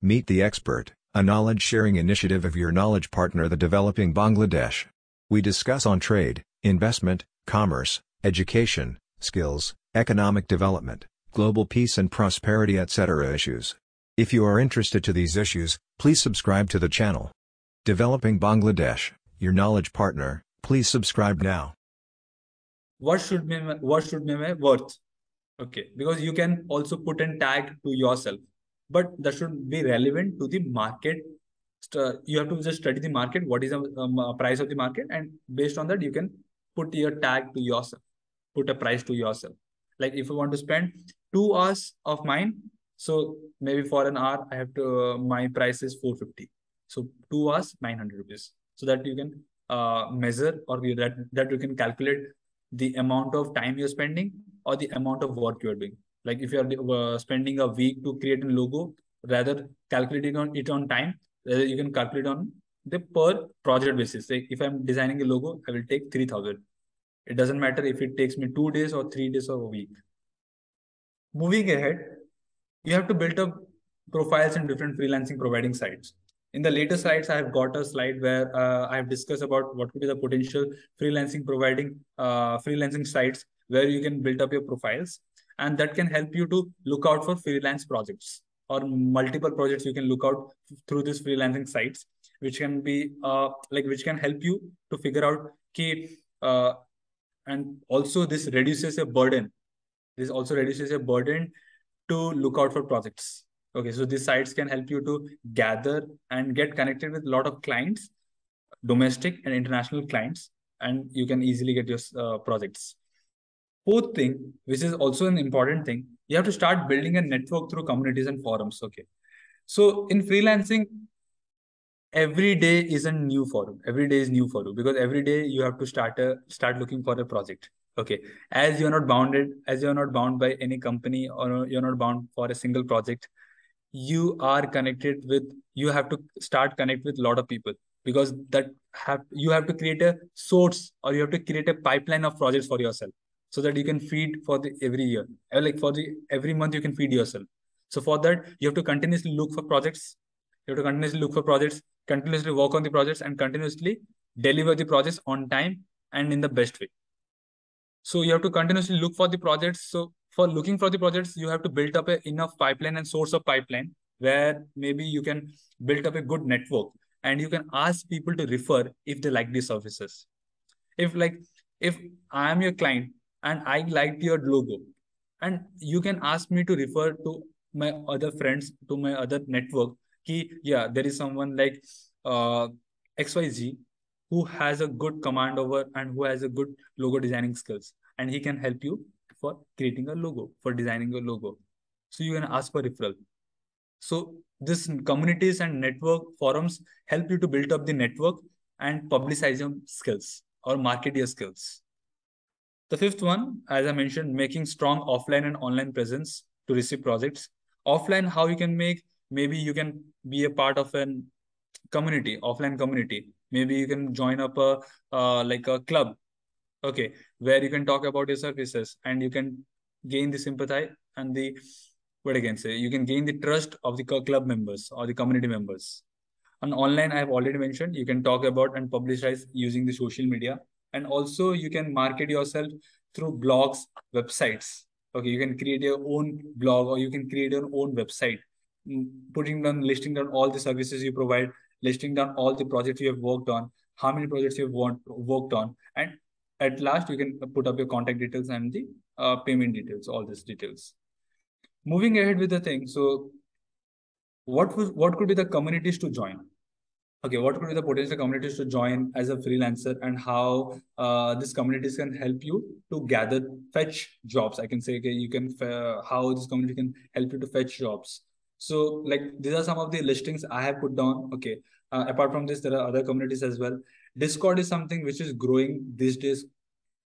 Meet the Expert, a knowledge sharing initiative of your knowledge partner, the Developing Bangladesh. We discuss on trade, investment, commerce, education, skills, economic development, global peace and prosperity, etc. issues. If you are interested to these issues, please subscribe to the channel. Developing Bangladesh, your knowledge partner, please subscribe now. What should be what should be my worth? Okay, because you can also put a tag to yourself, but that should be relevant to the market. You have to just study the market. What is the um, price of the market, and based on that, you can put your tag to yourself. Put a price to yourself. Like if you want to spend two hours of mine, so maybe for an hour, I have to, uh, my price is 450. So two hours, 900 rupees. So that you can uh, measure or that, that you can calculate the amount of time you're spending or the amount of work you're doing. Like if you're uh, spending a week to create a logo, rather calculating on it on time, rather you can calculate on the per project basis. Like if I'm designing a logo, I will take 3000. It doesn't matter if it takes me two days or three days or a week. Moving ahead, you have to build up profiles in different freelancing providing sites. In the later slides, I have got a slide where uh, I have discussed about what could be the potential freelancing providing uh, freelancing sites where you can build up your profiles. And that can help you to look out for freelance projects or multiple projects you can look out through these freelancing sites, which can be uh, like which can help you to figure out key uh, and also this reduces a burden. This also reduces a burden to look out for projects. Okay, so these sites can help you to gather and get connected with a lot of clients, domestic and international clients, and you can easily get your uh, projects. Fourth thing, which is also an important thing, you have to start building a network through communities and forums. Okay, so in freelancing, every day is a new forum. Every day is new for you because every day you have to start a start looking for a project okay as you're not bounded as you're not bound by any company or you're not bound for a single project you are connected with you have to start connect with a lot of people because that have you have to create a source or you have to create a pipeline of projects for yourself so that you can feed for the every year uh, like for the every month you can feed yourself so for that you have to continuously look for projects you have to continuously look for projects continuously work on the projects and continuously deliver the projects on time and in the best way so you have to continuously look for the projects. So for looking for the projects, you have to build up a enough pipeline and source of pipeline where maybe you can build up a good network and you can ask people to refer if they like these services. If like if I am your client and I liked your logo, and you can ask me to refer to my other friends to my other network. Ki, yeah, there is someone like uh, XYZ who has a good command over and who has a good logo designing skills. And he can help you for creating a logo for designing a logo. So you can ask for referral. So this communities and network forums help you to build up the network and publicize your skills or market your skills the fifth one as i mentioned making strong offline and online presence to receive projects. Offline how you can make maybe you can be a part of an community offline community. Maybe you can join up a uh, like a club okay where you can talk about your services and you can gain the sympathy and the what i can say you can gain the trust of the club members or the community members. On online i have already mentioned you can talk about and publicize using the social media and also you can market yourself through blogs websites okay you can create your own blog or you can create your own website mm, putting down listing down all the services you provide listing down all the projects you have worked on, how many projects you've worked on, and at last you can put up your contact details and the uh, payment details, all these details. Moving ahead with the thing, so what was what could be the communities to join? Okay, what could be the potential communities to join as a freelancer, and how uh, these communities can help you to gather fetch jobs? I can say okay, you can uh, how this community can help you to fetch jobs so like these are some of the listings I have put down. Okay. Uh, apart from this, there are other communities as well. Discord is something which is growing these days,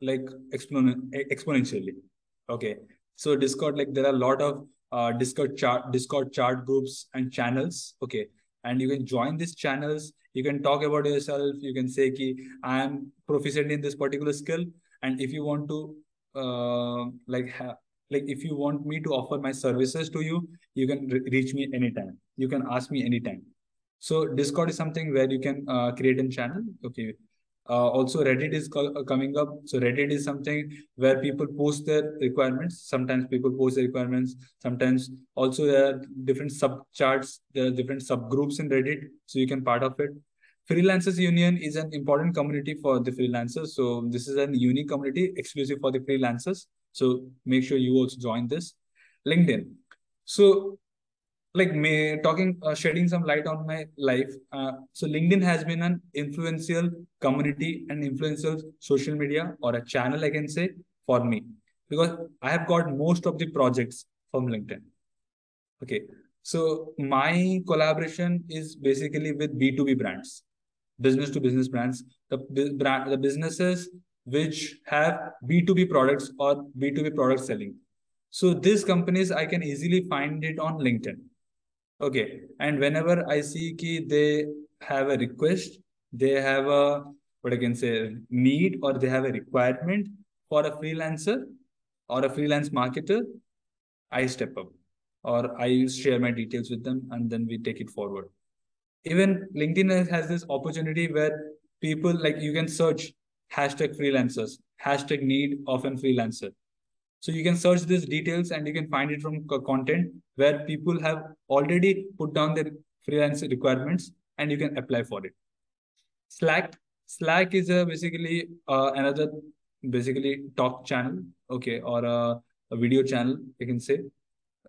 like expon exponentially. Okay. So Discord, like there are a lot of uh, Discord chart, Discord chart groups and channels. Okay. And you can join these channels. You can talk about yourself. You can say, ki, I am proficient in this particular skill. And if you want to uh, like like if you want me to offer my services to you you can re- reach me anytime you can ask me anytime so discord is something where you can uh, create a channel okay uh, also reddit is uh, coming up. So reddit is something where people post their requirements. Sometimes people post their requirements. Sometimes also there are different sub charts there are different subgroups in reddit so you can part of it. Freelancers union is an important community for the freelancers. So this is a unique community exclusive for the freelancers. So make sure you also join this. Linkedin. So like me talking uh, shedding some light on my life uh, so linkedin has been an influential community and influential social media or a channel i can say for me. Because i have got most of the projects from linkedin. Okay so my collaboration is basically with b2b brands business to business brands. The brand the businesses which have b2b products or b2b product selling. So these companies i can easily find it on linkedin okay. And whenever i see ki they have a request they have a what i can say need or they have a requirement for a freelancer or a freelance marketer i step up or i share my details with them and then we take it forward. Even linkedin has this opportunity where people like you can search hashtag freelancers hashtag need of a freelancer so you can search these details and you can find it from content where people have already put down their freelance requirements and you can apply for it. Slack. Slack is a basically uh, another basically talk channel, okay, or a, a video channel, you can say.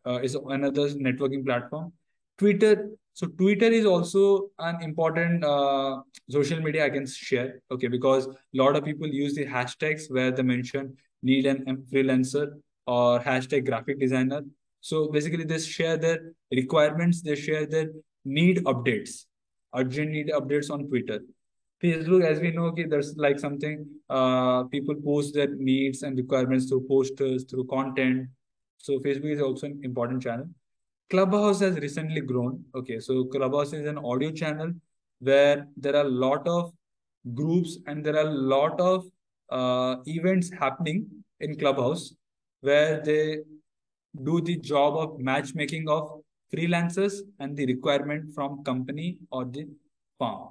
Uh, is another networking platform. Twitter. So Twitter is also an important uh, social media I can share, okay, because a lot of people use the hashtags where they mention need an freelancer or hashtag graphic designer. So basically, they share their requirements, they share their need updates, urgent need updates on Twitter. Facebook, as we know, okay, there's like something uh, people post their needs and requirements through posters, through content. So Facebook is also an important channel. Clubhouse has recently grown. Okay, so Clubhouse is an audio channel where there are a lot of groups and there are a lot of uh, events happening in Clubhouse where they do the job of matchmaking of freelancers and the requirement from company or the firm.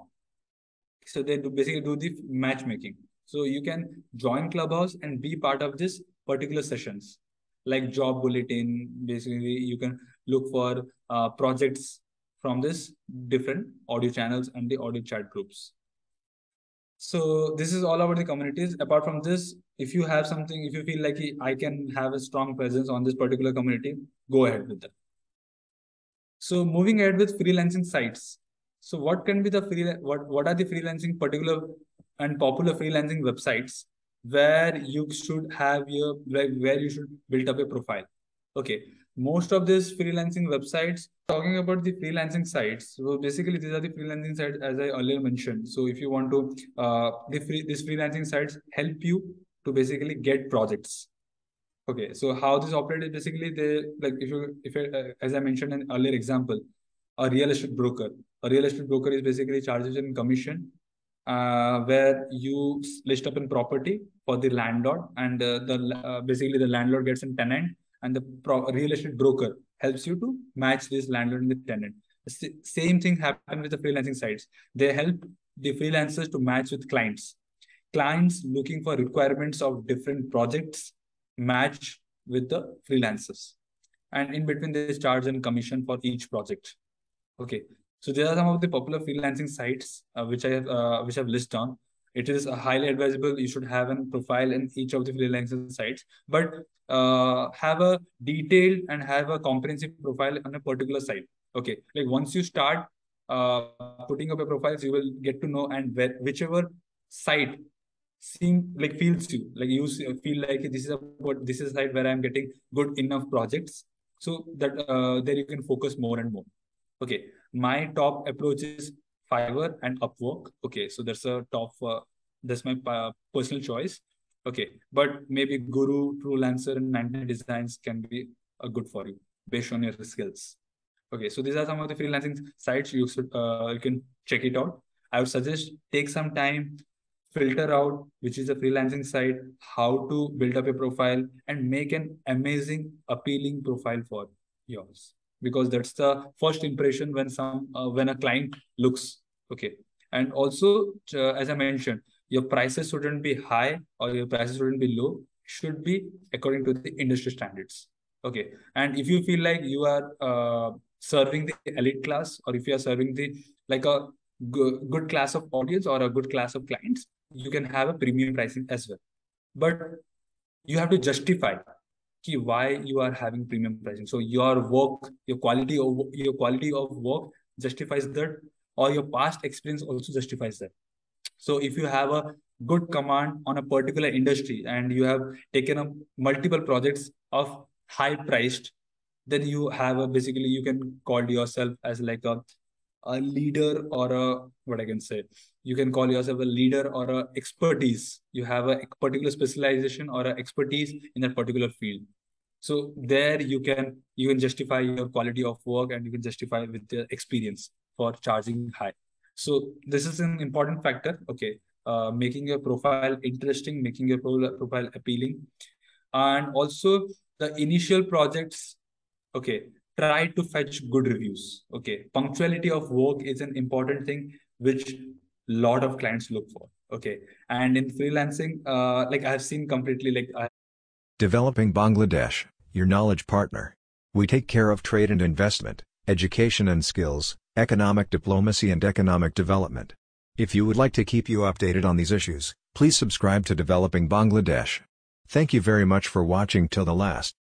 So they do basically do the matchmaking. So you can join Clubhouse and be part of this particular sessions like job bulletin. Basically, you can look for uh, projects from this different audio channels and the audio chat groups. So this is all about the communities. Apart from this, if you have something, if you feel like I can have a strong presence on this particular community, go ahead with that. So moving ahead with freelancing sites. So what can be the free what what are the freelancing particular and popular freelancing websites where you should have your like where you should build up a profile. Okay, most of these freelancing websites talking about the freelancing sites so basically these are the freelancing sites as i earlier mentioned. So if you want to uh the free these freelancing sites help you to basically get projects. Okay so how this operates basically they like if you if uh, as i mentioned in earlier example a real estate broker. A real estate broker is basically charges in commission uh, where you list up in property for the landlord and uh, the uh, basically the landlord gets a tenant and the real estate broker helps you to match this landlord and the tenant. The same thing happened with the freelancing sites. They help the freelancers to match with clients. Clients looking for requirements of different projects match with the freelancers. And in between, they charge and commission for each project. Okay. So there are some of the popular freelancing sites uh, which I have uh, which I've listed on. It is highly advisable. You should have a profile in each of the freelancing sites, but uh, have a detailed and have a comprehensive profile on a particular site. Okay, like once you start uh, putting up your profiles, you will get to know and where, whichever site seem like feels you like you feel like this is a this is a site where I'm getting good enough projects, so that uh, there you can focus more and more. Okay, my top approach is Fiverr and Upwork. Okay, so that's a top. Uh, that's my uh, personal choice. Okay, but maybe Guru, True Truelancer, and 99 Designs can be a good for you based on your skills. Okay, so these are some of the freelancing sites you should uh, you can check it out. I would suggest take some time, filter out which is a freelancing site, how to build up a profile, and make an amazing, appealing profile for yours. Because that's the first impression when some uh, when a client looks. Okay. And also, uh, as I mentioned, your prices shouldn't be high or your prices shouldn't be low. Should be according to the industry standards. Okay. And if you feel like you are uh, serving the elite class or if you are serving the like a good class of audience or a good class of clients, you can have a premium pricing as well. But you have to justify ki why you are having premium pricing. So your work, your quality of your quality of work justifies that, or your past experience also justifies that. So if you have a good command on a particular industry and you have taken up multiple projects of high priced, then you have a basically you can call yourself as like a a leader or a what I can say. You can call yourself a leader or a expertise. You have a particular specialization or a expertise in that particular field. So there you can you can justify your quality of work and you can justify with the experience for charging high. So this is an important factor. Okay, uh, making your profile interesting, making your profile appealing, and also the initial projects. Okay, try to fetch good reviews. Okay, punctuality of work is an important thing which lot of clients look for. Okay, and in freelancing, uh, like I've seen completely like I Developing Bangladesh, your knowledge partner. We take care of trade and investment, education and skills, economic diplomacy and economic development. If you would like to keep you updated on these issues, please subscribe to Developing Bangladesh. Thank you very much for watching till the last.